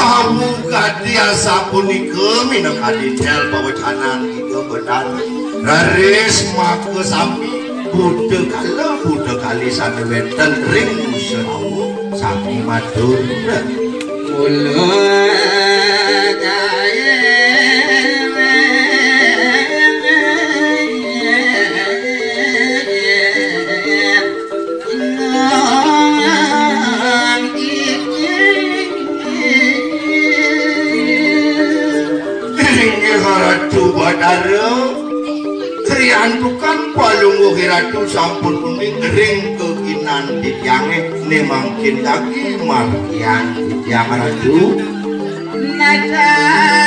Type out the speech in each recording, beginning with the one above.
kamu kadiasa punika minang adidel pawecanan kita benar. Raris maka sami buddha kala buddha kali sana weten ring musyawu sami matur Mulut badara Triantukan palunggu hiratu sampun kuning ring kekinan dityange ne mangkin kaki markian dityang ratu Nada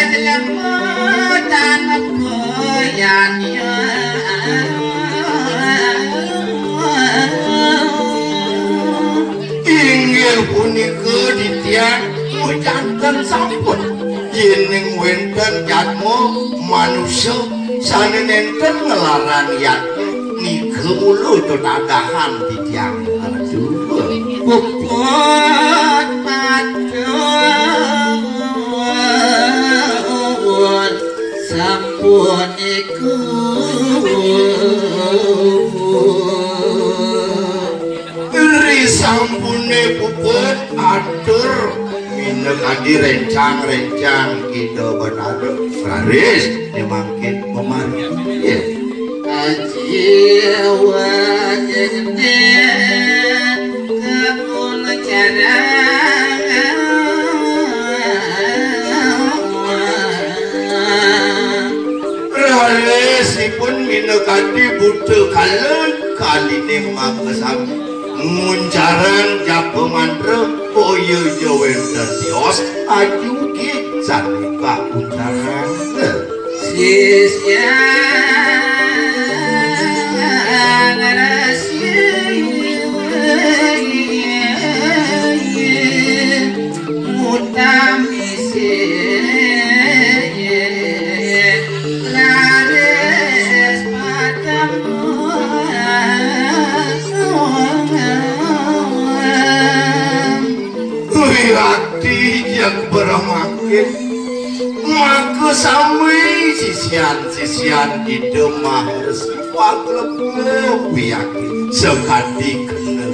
jelemu tanap goyannya inggil punika dityang mujanten sampun yening wenten yatmo manusia sane nenten ngelaran yatmo nika mulu tunagahan dityang ratu Puput matur sampun sampune puput atur mineg adi rencang-rencang kita benar Raris dimangkin memari ya Ajiwa jende kebun carang Raris ipun mineg adi buddha kalen kali ne makasami muncaran gabungan rempoyo Jawenter tios ajuge sanika uncaran sisnya hati yang beramakin Maka sampai sisian-sisian di demah Sifat lebih yakin. Sekati kena